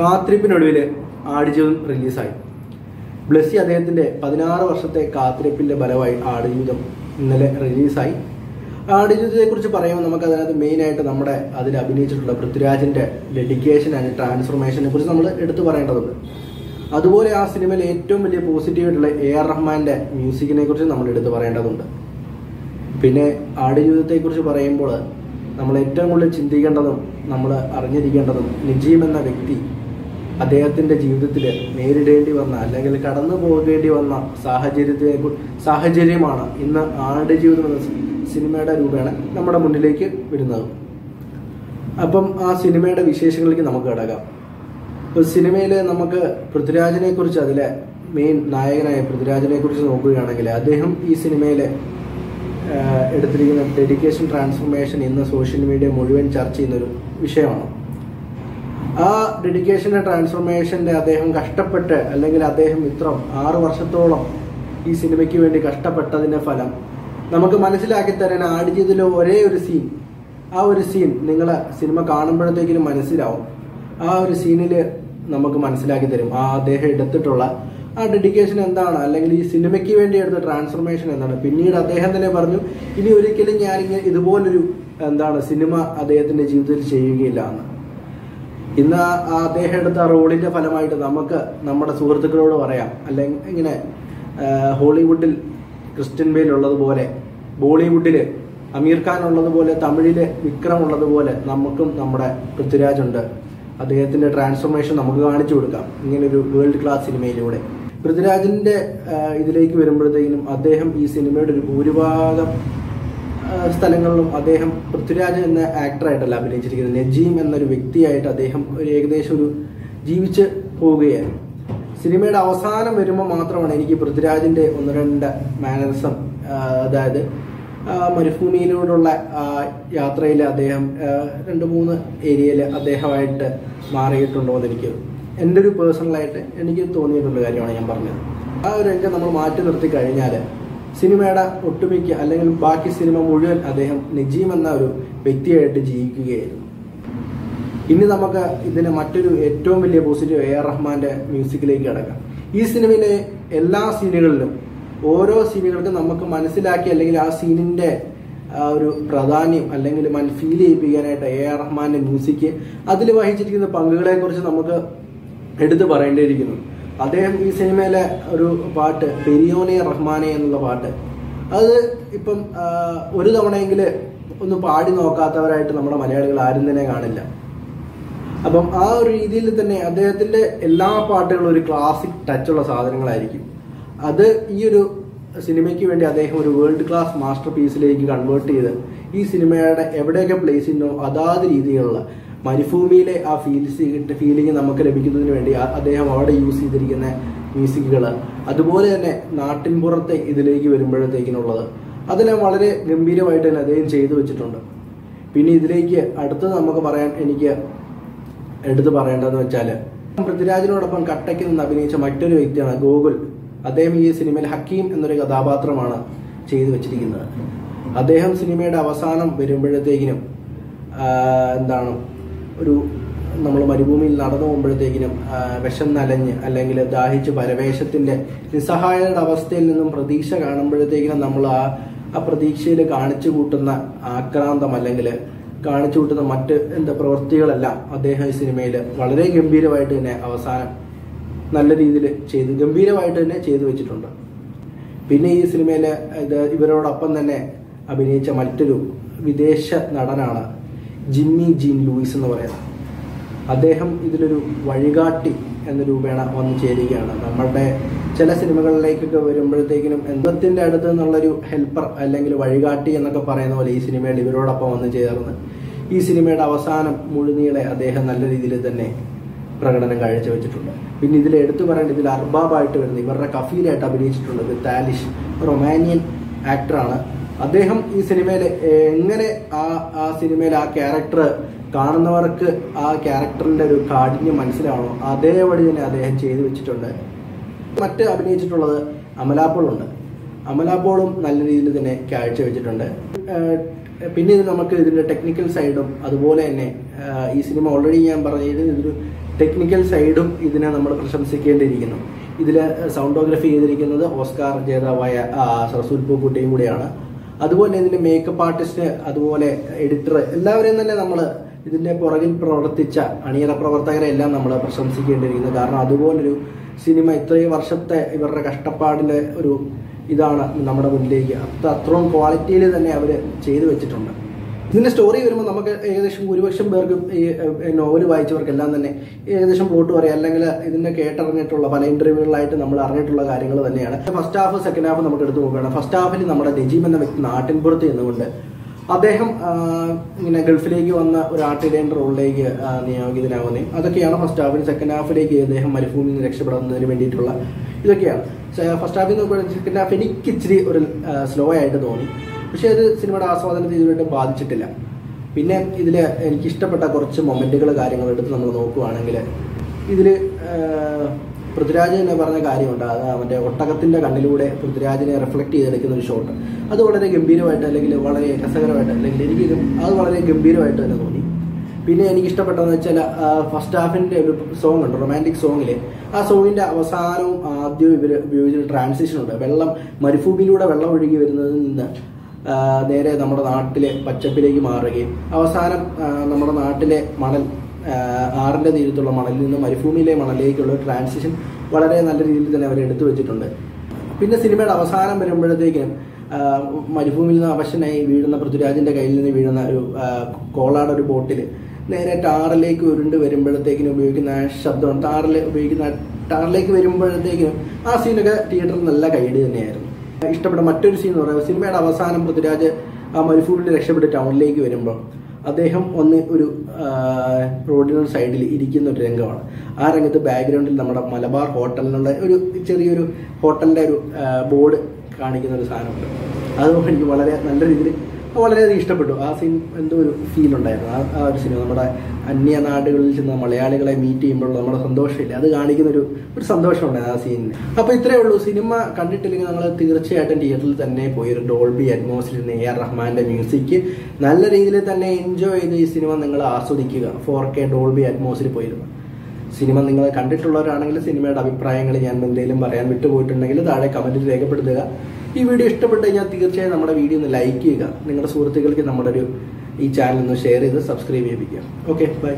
കാത്തിരിപ്പിനൊടുവിൽ ആടുജീവിതം റിലീസായി ബ്ലസ്സി അദ്ദേഹത്തിന്റെ പതിനാറ് വർഷത്തെ കാത്തിരിപ്പിന്റെ ഫലമായി ആടുജീവിതം ഇന്നലെ റിലീസായി ആടുജീവിതത്തെ കുറിച്ച് പറയുമ്പോൾ നമുക്ക് അതിനകത്ത് മെയിൻ ആയിട്ട് നമ്മുടെ അതിൽ അഭിനയിച്ചിട്ടുള്ള പൃഥ്വിരാജിന്റെ ഡെഡിക്കേഷൻ ആൻഡ് ട്രാൻസ്ഫോർമേഷനെ കുറിച്ച് നമ്മൾ എടുത്തു പറയേണ്ടതുണ്ട്. അതുപോലെ ആ സിനിമയിൽ ഏറ്റവും വലിയ പോസിറ്റീവ് ആയിട്ടുള്ള എ ആർ റഹ്മാന്റെ മ്യൂസിക്കിനെ കുറിച്ച് നമ്മൾ എടുത്തു പറയേണ്ടതുണ്ട്. പിന്നെ ആടുജീവിതത്തെക്കുറിച്ച് പറയുമ്പോൾ നമ്മൾ ഏറ്റവും കൂടുതൽ ചിന്തിക്കേണ്ടതും നമ്മൾ അറിഞ്ഞിരിക്കേണ്ടതും നിജീബ് എന്ന വ്യക്തി അദ്ദേഹത്തിന്റെ ജീവിതത്തിൽ നേരിടേണ്ടി വന്ന അല്ലെങ്കിൽ കടന്നു പോകേണ്ടി വന്ന സാഹചര്യത്തെ സാഹചര്യമാണ് ഇന്ന് ആടുജീവിതം എന്ന സിനിമയുടെ രൂപേണ നമ്മുടെ മുന്നിലേക്ക് വരുന്നത്. അപ്പം ആ സിനിമയുടെ വിശേഷങ്ങളിലേക്ക് നമുക്ക് കിടക്കാം. ഇപ്പോൾ സിനിമയിൽ നമുക്ക് പൃഥ്വിരാജിനെ കുറിച്ച് അതിലെ മെയിൻ നായകനായ പൃഥ്വിരാജിനെ കുറിച്ച് നോക്കുകയാണെങ്കിൽ അദ്ദേഹം ഈ സിനിമയിലെ എടുത്തിരിക്കുന്ന ഡെഡിക്കേഷൻ ട്രാൻസ്ഫോർമേഷൻ ഇന്ന് സോഷ്യൽ മീഡിയ മുഴുവൻ ചർച്ച ചെയ്യുന്നൊരു വിഷയമാണ്. ആ ഡെഡിക്കേഷന്റെ ട്രാൻസ്ഫോർമേഷന്റെ അദ്ദേഹം കഷ്ടപ്പെട്ട് അല്ലെങ്കിൽ അദ്ദേഹം ഇത്രം ആറ് വർഷത്തോളം ഈ സിനിമയ്ക്ക് വേണ്ടി കഷ്ടപ്പെട്ടതിന്റെ ഫലം നമുക്ക് മനസ്സിലാക്കി തരാൻ ആടുജീവിതത്തിലെ ഒരേ ഒരു സീൻ ആ ഒരു സീൻ നിങ്ങൾ സിനിമ കാണുമ്പോഴത്തേക്കിനും മനസ്സിലാവും. ആ ഒരു സീനിൽ നമുക്ക് മനസ്സിലാക്കി തരും. ആ അദ്ദേഹം എടുത്തിട്ടുള്ള ആ ഡെഡിക്കേഷൻ എന്താണ്? അല്ലെങ്കിൽ ഈ സിനിമയ്ക്ക് വേണ്ടി എടുത്ത ട്രാൻസ്ഫോർമേഷൻ എന്താണ്? പിന്നീട് അദ്ദേഹം തന്നെ പറഞ്ഞു ഇനി ഒരിക്കലും ഞാനിങ്ങനെ ഇതുപോലൊരു എന്താണ് സിനിമ അദ്ദേഹത്തിന്റെ ജീവിതത്തിൽ ചെയ്യുകയില്ല എന്ന്. ഇന്ന് അദ്ദേഹം എടുത്ത റോളിന്റെ ഫലമായിട്ട് നമുക്ക് നമ്മുടെ സുഹൃത്തുക്കളോട് പറയാം. അല്ലെങ്കിൽ ഇങ്ങനെ ഹോളിവുഡിൽ ക്രിസ്ത്യൻ ബേൽ ഉള്ളതുപോലെ ബോളിവുഡിൽ അമീർ ഖാൻ ഉള്ളതുപോലെ തമിഴിൽ വിക്രം ഉള്ളതുപോലെ നമുക്കും നമ്മുടെ പൃഥ്വിരാജ് ഉണ്ട്. അദ്ദേഹത്തിന്റെ ട്രാൻസ്ഫോർമേഷൻ നമുക്ക് കാണിച്ചു കൊടുക്കാം. ഇങ്ങനെ ഒരു വേൾഡ് ക്ലാസ് സിനിമയിലൂടെ. പൃഥ്വിരാജിന്റെ ഇതിലേക്ക് വരുമ്പോഴത്തേക്കിനും അദ്ദേഹം ഈ സിനിമയുടെ ഒരു ഭൂരിഭാഗം സ്ഥലങ്ങളിലും അദ്ദേഹം പൃഥ്വിരാജ് എന്ന ആക്ടറായിട്ടല്ല അഭിനയിച്ചിരിക്കുന്നത്. നജീം എന്നൊരു വ്യക്തിയായിട്ട് അദ്ദേഹം ഒരു ഏകദേശം ഒരു ജീവിച്ച് പോവുകയായിരുന്നു. സിനിമയുടെ അവസാനം വരുമ്പോൾ മാത്രമാണ് എനിക്ക് പൃഥ്വിരാജിന്റെ ഒന്ന് രണ്ട് മാനറിസം അതായത് മരുഭൂമിയിലൂടെയുള്ള യാത്രയിൽ അദ്ദേഹം രണ്ട് മൂന്ന് ഏരിയയിൽ അദ്ദേഹമായിട്ട് മാറിയിട്ടുണ്ടോ എന്ന് എനിക്ക് എന്റെ ഒരു പേഴ്സണലായിട്ട് എനിക്ക് തോന്നിയിട്ടുള്ള കാര്യമാണ് ഞാൻ പറഞ്ഞത്. ആ ഒരു രംഗം നമ്മൾ മാറ്റി നിർത്തി കഴിഞ്ഞാൽ സിനിമയുടെ ഒട്ടുമിക്ക അല്ലെങ്കിൽ ബാക്കി സിനിമ മുഴുവൻ അദ്ദേഹം നജീം എന്ന ഒരു വ്യക്തിയായിട്ട് ജീവിക്കുകയായിരുന്നു. ഇനി നമുക്ക് ഇതിന് മറ്റൊരു ഏറ്റവും വലിയ പോസിറ്റീവ് എ ആർ റഹ്മാന്റെ മ്യൂസിക്കിലേക്ക് കിടക്കാം. ഈ സിനിമയിലെ എല്ലാ സീനുകളിലും ഓരോ സീനുകൾക്കും നമുക്ക് മനസ്സിലാക്കി അല്ലെങ്കിൽ ആ സീനിന്റെ ഒരു പ്രാധാന്യം അല്ലെങ്കിൽ മൻ ഫീൽ ചെയ്യിപ്പിക്കാനായിട്ട് എ ആർ റഹ്മാന്റെ മ്യൂസിക് അതിൽ വഹിച്ചിരിക്കുന്ന പങ്കുകളെ കുറിച്ച് നമുക്ക് എടുത്തു പറയേണ്ടിയിരിക്കുന്നു. അദ്ദേഹം ഈ സിനിമയിലെ ഒരു പാട്ട് പെരിയോനെ റഹ്മാനെ എന്നുള്ള പാട്ട്. അത് ഇപ്പം ഒരു തവണയെങ്കിൽ ഒന്ന് പാടി നോക്കാത്തവരായിട്ട് നമ്മുടെ മലയാളികൾ ആരും തന്നെ കാണില്ല. അപ്പം ആ ഒരു രീതിയിൽ തന്നെ അദ്ദേഹത്തിന്റെ എല്ലാ പാട്ടുകളും ഒരു ക്ലാസിക് ടച്ചുള്ള സാധനങ്ങളായിരിക്കും. അത് ഈ ഒരു സിനിമയ്ക്ക് വേണ്ടി അദ്ദേഹം ഒരു വേൾഡ് ക്ലാസ് മാസ്റ്റർ പീസിലേക്ക് കൺവേർട്ട് ചെയ്ത് ഈ സിനിമയുടെ എവിടെയൊക്കെ പ്ലേസ് ചെയ്യുന്നോ അതാത് രീതിയിലുള്ള മരുഭൂമിയിലെ ആ ഫീൽസ് ഫീലിംഗ് നമുക്ക് ലഭിക്കുന്നതിന് വേണ്ടി അദ്ദേഹം അവിടെ യൂസ് ചെയ്തിരിക്കുന്ന മ്യൂസിക്കുകൾ അതുപോലെ തന്നെ നാട്ടിൻപുറത്തെ ഇതിലേക്ക് വരുമ്പോഴത്തേക്കിനുള്ളത്. അതെല്ലാം വളരെ ഗംഭീരമായിട്ട് തന്നെ അദ്ദേഹം ചെയ്തു വെച്ചിട്ടുണ്ട്. പിന്നെ ഇതിലേക്ക് അടുത്തത് നമുക്ക് പറയാൻ എനിക്ക് എടുത്തു പറയേണ്ടതെന്ന് വെച്ചാൽ പൃഥ്വിരാജിനോടൊപ്പം കട്ടയ്ക്ക് നിന്ന് അഭിനയിച്ച മറ്റൊരു വ്യക്തിയാണ് ഗോകുൽ. അദ്ദേഹം ഈ സിനിമയിൽ ഹക്കീം എന്നൊരു കഥാപാത്രമാണ് ചെയ്തു വെച്ചിരിക്കുന്നത്. അദ്ദേഹം സിനിമയുടെ അവസാനം വരുമ്പോഴത്തേക്കിനും എന്താണ് ഒരു നമ്മൾ മരുഭൂമിയിൽ നടന്നു പോകുമ്പോഴത്തേക്കിനും വിഷം നലഞ്ഞ് അല്ലെങ്കിൽ ദാഹിച്ച് പരവേശത്തിന്റെ നിസ്സഹായതയുടെ അവസ്ഥയിൽ നിന്നും പ്രതീക്ഷ കാണുമ്പോഴത്തേക്കിനും നമ്മൾ ആ ആ പ്രതീക്ഷയിൽ കാണിച്ചു കൂട്ടുന്ന ആക്രാന്തം അല്ലെങ്കിൽ കാണിച്ചു കൂട്ടുന്ന മറ്റ് എന്താ പ്രവൃത്തികളെല്ലാം അദ്ദേഹം ഈ സിനിമയിൽ വളരെ ഗംഭീരമായിട്ട് തന്നെ അവസാനം നല്ല രീതിയിൽ ചെയ്ത് ഗംഭീരമായിട്ട് തന്നെ ചെയ്തു വെച്ചിട്ടുണ്ട്. പിന്നെ ഈ സിനിമയിലെ ഇത് ഇവരോടൊപ്പം തന്നെ അഭിനയിച്ച മറ്റൊരു വിദേശ നടനാണ് ജിമ്മി ജീൻ ലൂയിസ് എന്ന് പറയുന്നത് അദ്ദേഹം ഇതിലൊരു വഴികാട്ടി എന്ന രൂപേണ വന്നു ചേരുകയാണ്. നമ്മളുടെ ചില സിനിമകളിലേക്കൊക്കെ വരുമ്പോഴത്തേക്കിനും എന്തത്തിന്റെ അടുത്ത് നിന്നുള്ളൊരു ഹെൽപ്പർ അല്ലെങ്കിൽ വഴികാട്ടി എന്നൊക്കെ പറയുന്ന പോലെ ഈ സിനിമയിൽ ഇവരോടൊപ്പം വന്നു ചേർന്ന് ഈ സിനിമയുടെ അവസാനം മുഴുനീളെ അദ്ദേഹം നല്ല രീതിയിൽ തന്നെ പ്രകടനം കാഴ്ചവെച്ചിട്ടുണ്ട്. പിന്നെ ഇതിൽ എടുത്തു പറയേണ്ട ഇതിൽ അർബാബായിട്ട് വരുന്ന ഇവരുടെ കഫീലായിട്ട് അഭിനയിച്ചിട്ടുള്ളത് താലിഷ് റൊമാനിയൻ ആക്ടറാണ് അദ്ദേഹം ഈ സിനിമയിൽ എങ്ങനെ ആ ആ സിനിമയിൽ ആ ക്യാരക്ടർ കാണുന്നവർക്ക് ആ ക്യാരക്ടറിന്റെ ഒരു കാഠിന്യം മനസ്സിലാവണോ അതേപടി തന്നെ അദ്ദേഹം ചെയ്തു വെച്ചിട്ടുണ്ട്. മറ്റ് അഭിനയിച്ചിട്ടുള്ളത് അമലാപ്പോളുണ്ട് അമലാപ്പോളും നല്ല രീതിയിൽ തന്നെ കാഴ്ചവെച്ചിട്ടുണ്ട്. വെച്ചിട്ടുണ്ട് പിന്നെ ഇത് നമുക്ക് ഇതിന്റെ ടെക്നിക്കൽ സൈഡും അതുപോലെ തന്നെ ഈ സിനിമ ഓൾറെഡി ഞാൻ പറഞ്ഞത് ഇതൊരു ടെക്നിക്കൽ സൈഡും ഇതിനെ നമ്മൾ പ്രശംസിക്കേണ്ടിയിരിക്കുന്നു. ഇതിൽ സൗണ്ടോഗ്രഫി ചെയ്തിരിക്കുന്നത് ഓസ്കാർ ജേതാവായ സർസൂൽ പൂക്കുട്ടിയും കൂടിയാണ്. അതുപോലെ ഇതിന്റെ മേക്കപ്പ് ആർട്ടിസ്റ്റ് അതുപോലെ എഡിറ്റർ എല്ലാവരെയും തന്നെ നമ്മൾ ഇതിന്റെ പുറകിൽ പ്രവർത്തിച്ച അണിയറ പ്രവർത്തകരെ എല്ലാം നമ്മൾ പ്രശംസിക്കേണ്ടിയിരിക്കുന്നു. കാരണം അതുപോലൊരു സിനിമ ഇത്രയും വർഷത്തെ ഇവരുടെ കഷ്ടപ്പാടിന്റെ ഒരു ഇതാണ് നമ്മുടെ മുന്നിലേക്ക്. അത്ര അത്രയും ക്വാളിറ്റിയിൽ തന്നെ അവർ ചെയ്തു വെച്ചിട്ടുണ്ട്. ഇതിന്റെ സ്റ്റോറി വരുമ്പോൾ നമുക്ക് ഏകദേശം ഭൂരിപക്ഷം പേർക്കും ഈ നോവൽ വായിച്ചവർക്കെല്ലാം തന്നെ ഏകദേശം പ്ലോട്ട് പറയാം. അല്ലെങ്കിൽ ഇതിന്റെ കേട്ടറിഞ്ഞിട്ടുള്ള പല ഇന്റർവ്യൂകളിലായിട്ട് നമ്മൾ അറിഞ്ഞിട്ടുള്ള കാര്യങ്ങൾ തന്നെയാണ്. ഫസ്റ്റ് ഹാഫ് സെക്കൻഡ് ഹാഫ് നമുക്ക് എടുത്തു നോക്കുകയാണ്. ഫസ്റ്റ് ഹാഫിൽ നമ്മുടെ നജീബ് എന്ന വ്യക്തി നാട്ടിൻപുറത്ത് നിന്നുകൊണ്ട് അദ്ദേഹം ഇങ്ങനെ ഗൾഫിലേക്ക് വന്ന ഒരു ആർട്ടിലേൻ റോളിലേക്ക് നിയോഗിതനാവുന്നേ. അതൊക്കെയാണ് ഫസ്റ്റ് ഹാഫിൽ സെക്കൻഡ് ഹാഫിലേക്ക് അദ്ദേഹം മരുഭൂമിയിൽ നിന്ന് രക്ഷപ്പെടുന്നതിന് വേണ്ടിയിട്ടുള്ള ഇതൊക്കെയാണ്. ഫസ്റ്റ് ഹാഫിൽ നോക്കുകയാണെങ്കിൽ സെക്കൻഡ് ഹാഫ് എനിക്ക് ഇച്ചിരി ഒരു സ്ലോ ആയിട്ട് തോന്നി. പക്ഷെ അത് സിനിമയുടെ ആസ്വാദനത്തെ ഇതുവരെ ബാധിച്ചിട്ടില്ല. പിന്നെ ഇതിൽ എനിക്കിഷ്ടപ്പെട്ട കുറച്ച് മൊമെന്റുകൾ കാര്യങ്ങൾ എടുത്ത് നമ്മൾ നോക്കുകയാണെങ്കിൽ ഇതിൽ പൃഥ്വിരാജ് എന്നെ പറഞ്ഞ കാര്യമുണ്ട്. അത് അവന്റെ ഒട്ടകത്തിന്റെ കണ്ണിലൂടെ പൃഥ്വിരാജിനെ റിഫ്ലക്റ്റ് ചെയ്തെടുക്കുന്ന ഒരു ഷോട്ട് അത് വളരെ ഗംഭീരമായിട്ട് അല്ലെങ്കിൽ വളരെ രസകരമായിട്ട് അല്ലെങ്കിൽ എനിക്ക് അത് വളരെ ഗംഭീരമായിട്ട് തന്നെ തോന്നി. പിന്നെ എനിക്ക് ഇഷ്ടപ്പെട്ടതെന്ന് വെച്ചാൽ ഫസ്റ്റ് ഹാഫിന്റെ ഒരു സോങ് ഉണ്ട് റൊമാന്റിക് സോങ്ങിൽ ആ സോങ്ങിന്റെ അവസാനവും ആദ്യവും ഇവർ ഉപയോഗിച്ച ട്രാൻസിഷൻ ഉണ്ട്. വെള്ളം മരുഭൂമിയിലൂടെ വെള്ളം ഒഴുകി വരുന്നതിൽ നിന്ന് നേരെ നമ്മുടെ നാട്ടിലെ പച്ചപ്പിലേക്ക് മാറുകയും അവസാനം നമ്മുടെ നാട്ടിലെ മണൽ ആറിന്റെ തീരത്തുള്ള മണലിൽ നിന്ന് മരുഭൂമിയിലെ മണലിലേക്കുള്ള ട്രാൻസിഷൻ വളരെ നല്ല രീതിയിൽ തന്നെ അവർ എടുത്തു വെച്ചിട്ടുണ്ട്. പിന്നെ സിനിമയുടെ അവസാനം വരുമ്പോഴത്തേക്കും മരുഭൂമിയിൽ നിന്ന് അവശനായി വീഴുന്ന പൃഥ്വിരാജിന്റെ കയ്യിൽ നിന്ന് വീഴുന്ന ഒരു കോളാട് ഒരു ബോട്ടിൽ നേരെ ടാറിലേക്ക് ഉരുണ്ട് വരുമ്പോഴത്തേക്കിനും ഉപയോഗിക്കുന്ന ശബ്ദം ടാറിൽ ഉപയോഗിക്കുന്ന ടാറിലേക്ക് വരുമ്പോഴത്തേക്കിനും ആ സീനൊക്കെ തിയേറ്ററിൽ നല്ല കൈയടി തന്നെയായിരുന്നു. ഇഷ്ടപ്പെട്ട മറ്റൊരു സീൻ എന്ന് പറയുന്നത് സിനിമയുടെ അവസാനം പൃഥ്വിരാജ് ആ മരുഭൂമിയിൽ രക്ഷപ്പെട്ട് ടൗണിലേക്ക് വരുമ്പോൾ അദ്ദേഹം ഒന്ന് ഒരു റോഡിനൊരു സൈഡിൽ ഇരിക്കുന്ന ഒരു രംഗമാണ്. ആ രംഗത്ത് ബാക്ക്ഗ്രൗണ്ടിൽ നമ്മുടെ മലബാർ ഹോട്ടലിനുള്ള ഒരു ചെറിയൊരു ഹോട്ടലിന്റെ ഒരു ബോർഡ് കാണിക്കുന്ന ഒരു സാധനമുണ്ട്. അതുകൊണ്ട് എനിക്ക് വളരെ നല്ല രീതിയിൽ വളരെയധികം ഇഷ്ടപ്പെട്ടു. ആ സീൻ എന്തോ ഒരു ഫീൽ ഉണ്ടായിരുന്നു. ആ ഒരു സിനിമ നമ്മുടെ അന്യ നാടുകളിൽ ചെന്ന മലയാളികളെ മീറ്റ് ചെയ്യുമ്പോൾ നമ്മുടെ സന്തോഷമില്ല? അത് കാണിക്കുന്ന ഒരു ഒരു സന്തോഷം ഉണ്ടായിരുന്നു ആ സീനിന് അപ്പോൾ ഇത്രയേ ഉള്ളൂ. സിനിമ കണ്ടിട്ടില്ലെങ്കിൽ നിങ്ങൾ തീർച്ചയായിട്ടും തിയേറ്ററിൽ തന്നെ പോയി. ഒരു ഡോൾബി അറ്റ്മോസ്ഫിയറിന് എ ആർ റഹ്മാന്റെ മ്യൂസിക് നല്ല രീതിയിൽ തന്നെ എൻജോയ് ചെയ്ത് ഈ സിനിമ നിങ്ങൾ ആസ്വദിക്കുക. ഫോർ കെ ഡോൾബി അറ്റ്മോസ്ഫിയർ പോയിരുന്നു. സിനിമ നിങ്ങൾ കണ്ടിട്ടുള്ളവരാണെങ്കിൽ സിനിമയുടെ അഭിപ്രായങ്ങൾ ഞാൻ എന്തെങ്കിലും പറയാൻ വിട്ടുപോയിട്ടുണ്ടെങ്കിൽ താഴെ കമന്റിൽ രേഖപ്പെടുത്തുക. ഈ വീഡിയോ ഇഷ്ടപ്പെട്ട് കഴിഞ്ഞാൽ തീർച്ചയായും നമ്മുടെ വീഡിയോ ഒന്ന് ലൈക്ക് ചെയ്യുക. നിങ്ങളുടെ സുഹൃത്തുക്കൾക്ക് നമ്മുടെ ഒരു ഈ ചാനൽ ഒന്ന് ഷെയർ ചെയ്ത് സബ്സ്ക്രൈബ് ചെയ്യിപ്പിക്കുക. Okay bye